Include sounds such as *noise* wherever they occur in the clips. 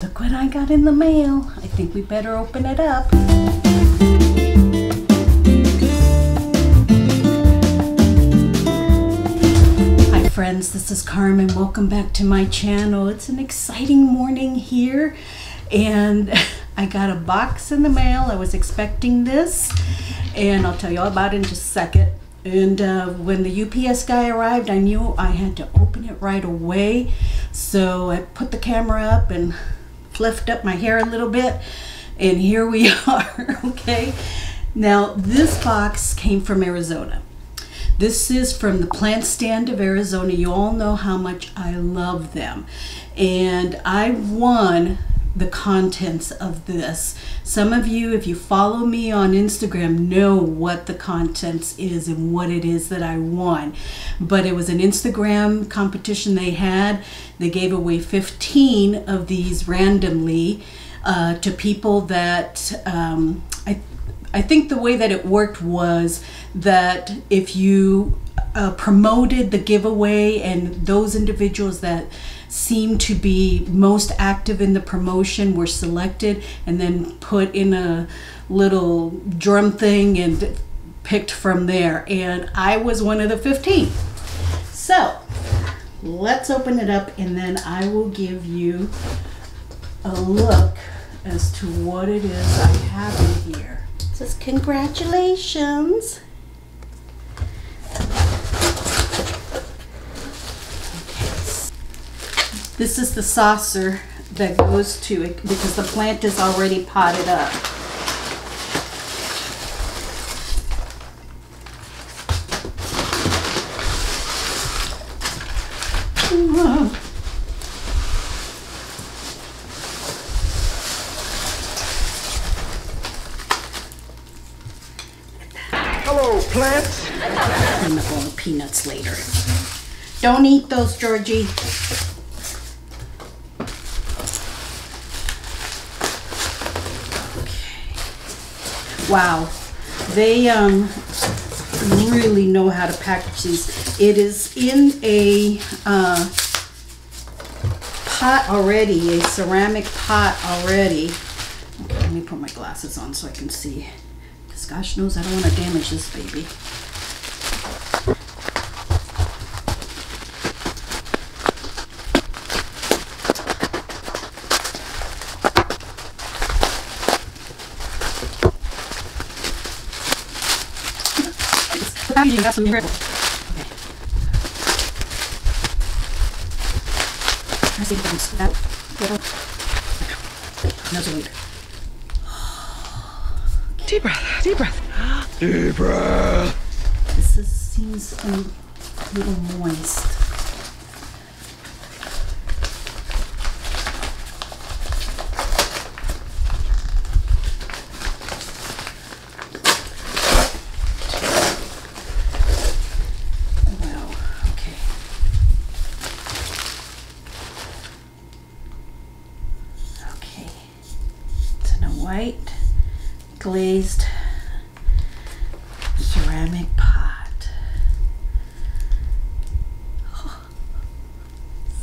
Look what I got in the mail. I think we better open it up. Hi friends, this is Carmen. Welcome back to my channel. It's an exciting morning here and *laughs* I got a box in the mail. I was expecting this and I'll tell you all about it in just a second. And uh, when the UPS guy arrived, I knew I had to open it right away. So I put the camera up and fluffed up my hair a little bit. And here we *laughs* are, okay? Now, this box came from Arizona. This is from the plant stand of Arizona. You all know how much I love them. And I won the contents of this. Some of you, if you follow me on Instagram, know what the contents is and what it is that I won. But it was an Instagram competition they had. They gave away 15 of these randomly uh, to people that um, I, I think the way that it worked was that if you uh, promoted the giveaway and those individuals that seemed to be most active in the promotion were selected and then put in a little drum thing and picked from there. And I was one of the 15. So let's open it up and then I will give you a look as to what it is I have in here. It says congratulations. This is the saucer that goes to it because the plant is already potted up. Hello, plants. I'm not going peanuts later. Don't eat those, Georgie. Wow, they um, really know how to package these. It is in a uh, pot already, a ceramic pot already. Okay, let me put my glasses on so I can see. Because gosh knows I don't want to damage this baby. The packaging got some terrible. Okay. Let's see if I can snap little. Nose leader. Deep breath. Deep breath. Deep breath. This is, seems a little moist. Wow, okay. Okay. It's in a white glazed ceramic pot.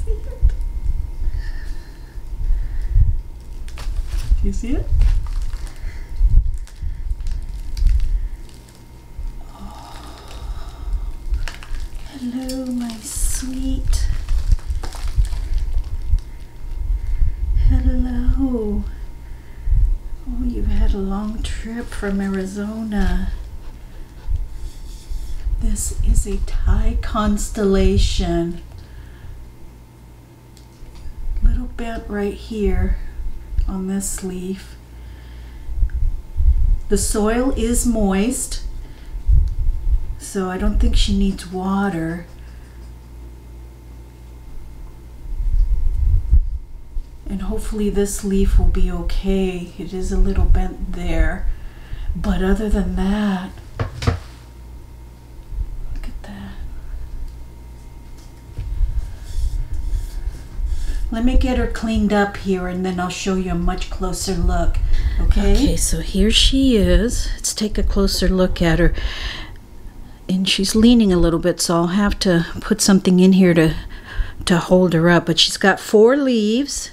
see it? Do you see it? Oh. Hello, my sweet. Hello. Oh, you've had a long trip from Arizona. This is a Thai constellation. Little bent right here on this leaf. The soil is moist, so I don't think she needs water. And hopefully this leaf will be okay. It is a little bent there. But other than that, look at that. Let me get her cleaned up here and then I'll show you a much closer look. Okay? Okay, so here she is. Let's take a closer look at her. And she's leaning a little bit, so I'll have to put something in here to to hold her up. But she's got four leaves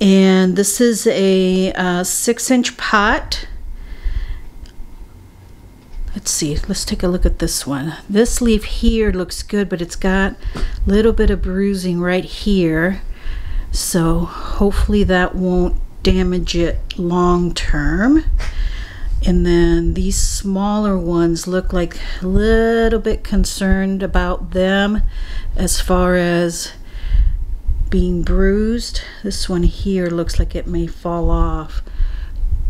and this is a uh, six inch pot. Let's see let's take a look at this one. This leaf here looks good but it's got a little bit of bruising right here. So hopefully that won't damage it long term. And then these smaller ones look like a little bit concerned about them as far as being bruised. This one here looks like it may fall off.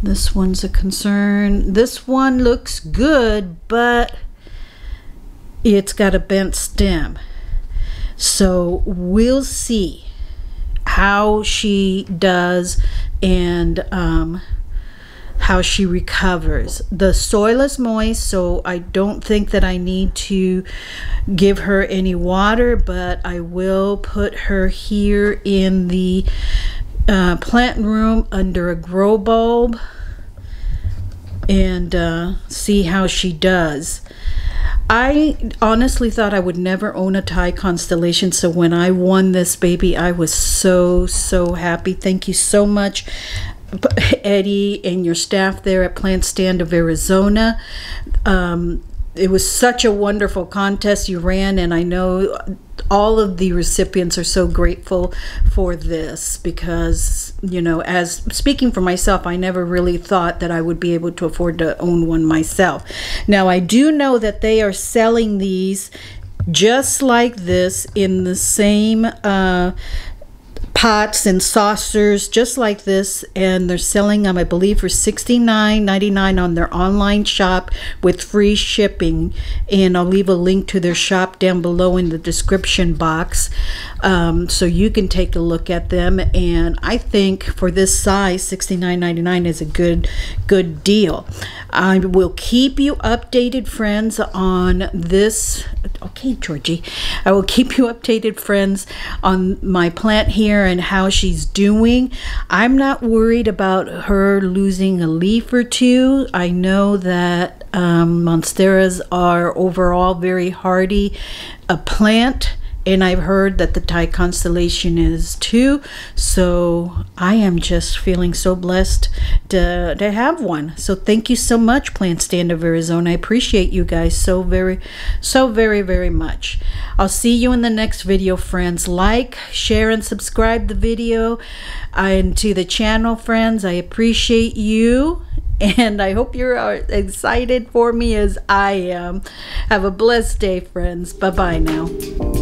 This one's a concern. This one looks good, but it's got a bent stem. So we'll see how she does and um, how she recovers. The soil is moist, so I don't think that I need to give her any water, but I will put her here in the uh, plant room under a grow bulb and uh, see how she does. I honestly thought I would never own a Thai constellation. So when I won this baby, I was so, so happy. Thank you so much. Eddie and your staff there at Plant Stand of Arizona. Um, it was such a wonderful contest you ran, and I know all of the recipients are so grateful for this because, you know, as speaking for myself, I never really thought that I would be able to afford to own one myself. Now, I do know that they are selling these just like this in the same uh, pots and saucers just like this and they're selling them i believe for $69.99 on their online shop with free shipping. And i'll leave a link to their shop down below in the description box um, so you can take a look at them. And i think for this size $69.99 is a good good deal i will keep you updated friends on this okay georgie i will keep you updated friends on my plant here and how she's doing. I'm not worried about her losing a leaf or two. I know that um, monsteras are overall very hardy a plant and I've heard that the Thai constellation is too. So I am just feeling so blessed to, to have one. So thank you so much, Plant Stand of Arizona. I appreciate you guys so very, so very, very much. I'll see you in the next video, friends. Like, share, and subscribe the video and to the channel, friends. I appreciate you and I hope you're uh, excited for me as I am. Have a blessed day, friends. Bye bye now.